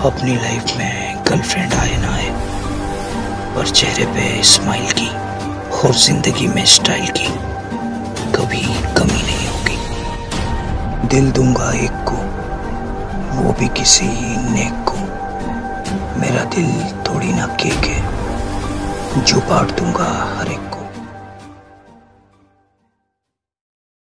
अपनी लाइफ में गर्लफ्रेंड आए ना आए पर चेहरे पे स्माइल की और ज़िंदगी में स्टाइल की कभी कमी नहीं होगी। दिल दूँगा एक को, वो भी किसी नेक को। मेरा दिल थोड़ी ना केक है, जो बांट दूँगा हर एक को।